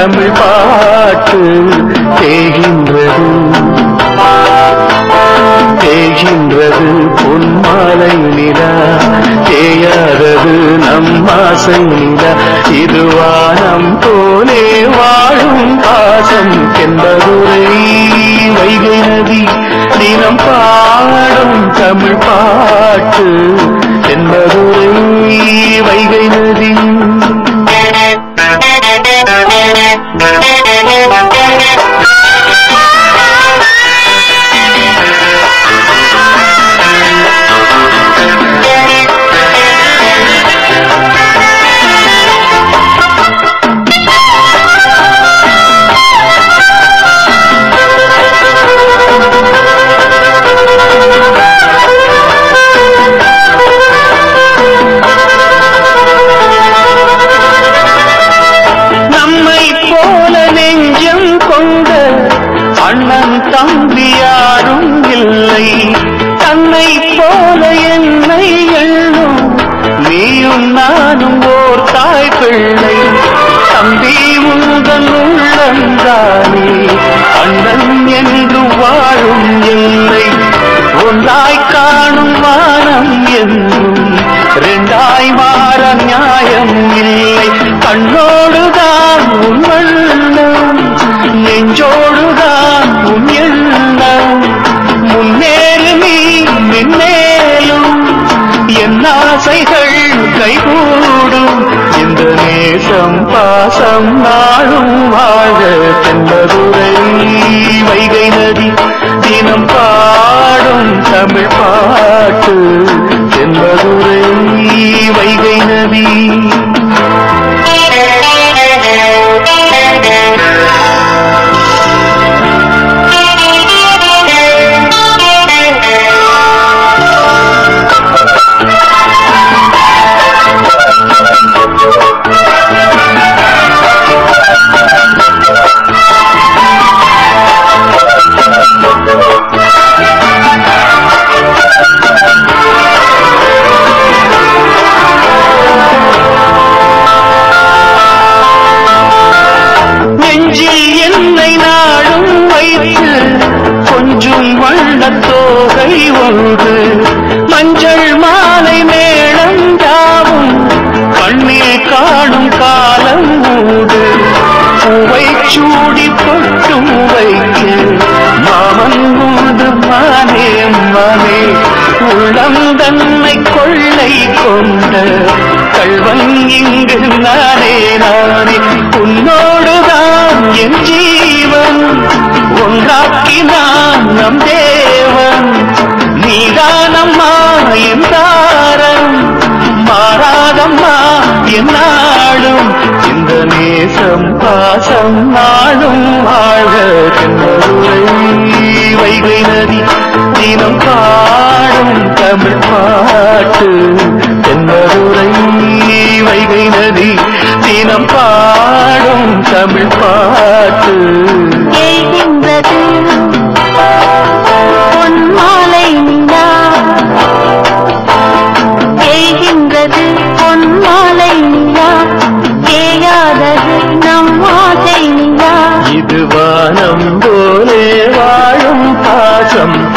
தமிழ் பாட்டு தேகின்றது தேகின்றது பொன்மாலை நிலா தேயாதது நம் ஆசை நிலா. இதுவானம் போலே வாழும் பாசம் என்பதுரை வைகை நதி. தினம் பாடும் தமிழ் பாட்டு என்பதுரை வைகை நதி. தம்பி யாரும் இல்லை. தன்னை போல என்னை எண்ணும். நீயும் நானும் ஓர் தாய் பிள்ளை. தம்பி உங்கள் உள்ளந்தானே அண்ணன் என்று வாழும் இல்லை ஒன்றாய் காணும் வானம் என்றும். ரெண்டாய் மாற நியாயம் இல்லை. கண்ணோடுதான் உன் என் கைகூடும். இந்த நேசம் பாசம் நாளும் வாழ தென்பதுரை வைகை நதி தினம் பாடும் தமிழ் பாட்டு. தென்பதுரை வைகை நதி மஞ்சள் மாலை மேளம் யாவும் கண்ணில் காணும் காலம் மூடு பூவை சூடி பொட்டும் வைத்து மாமன் உண்டு மானே மானே உள்ளம் தன்னை கொள்ளை கொண்ட கல்வன் இங்கு நானே நானே. நாடும் இந்த நேசம் பாசம் நாடும் வாழ தென்மதுரை வைகை நதி தினம் பாடும் தமிழ் பாட்டு தென்மதுரை வைகை நதி தினம் பாடும் தமிழ் பாட்டு ஆசை